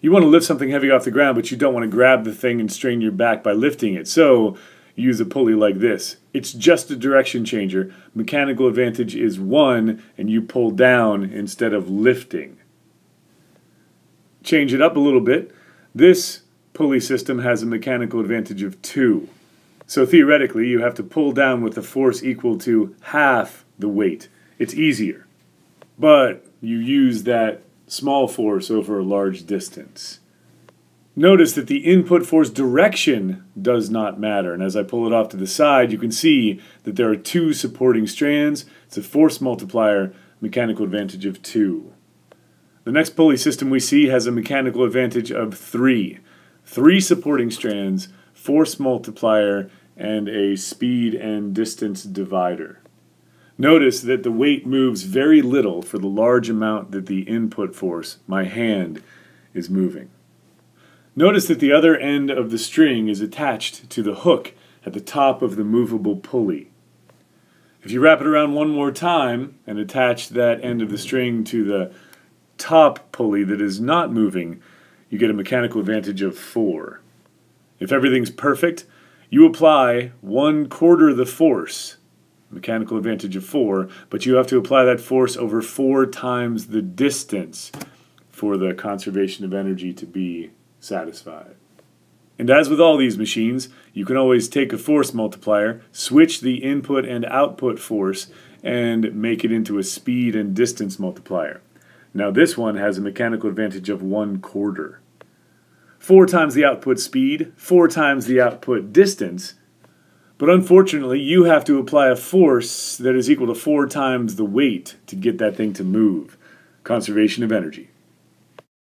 You want to lift something heavy off the ground, but you don't want to grab the thing and strain your back by lifting it. So use a pulley like this. It's just a direction changer. Mechanical advantage is one, and you pull down instead of lifting. Change it up a little bit. This pulley system has a mechanical advantage of two. So theoretically, you have to pull down with a force equal to half the weight. It's easier. But you use that small force over a large distance. Notice that the input force direction does not matter. And as I pull it off to the side, you can see that there are two supporting strands. It's a force multiplier, mechanical advantage of 2. The next pulley system we see has a mechanical advantage of 3. Three supporting strands, force multiplier, and a speed and distance divider. Notice that the weight moves very little for the large amount that the input force, my hand, is moving. Notice that the other end of the string is attached to the hook at the top of the movable pulley. If you wrap it around one more time and attach that end of the string to the top pulley that is not moving, you get a mechanical advantage of 4. If everything's perfect, you apply one quarter the force mechanical advantage of 4, but you have to apply that force over 4 times the distance for the conservation of energy to be satisfied. And as with all these machines, you can always take a force multiplier, switch the input and output force, and make it into a speed and distance multiplier. Now this one has a mechanical advantage of 1 quarter. 4 times the output speed, 4 times the output distance, but unfortunately, you have to apply a force that is equal to four times the weight to get that thing to move. Conservation of energy.